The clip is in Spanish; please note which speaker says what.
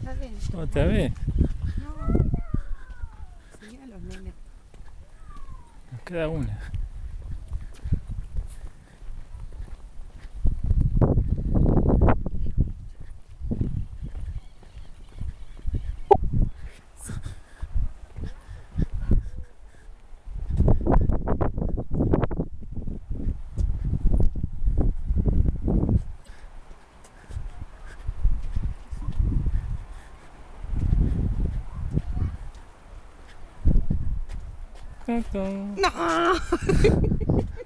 Speaker 1: está adentro.
Speaker 2: ¿Otra vez?
Speaker 1: No. Sí, a los nenes.
Speaker 2: Nos queda una.
Speaker 1: No.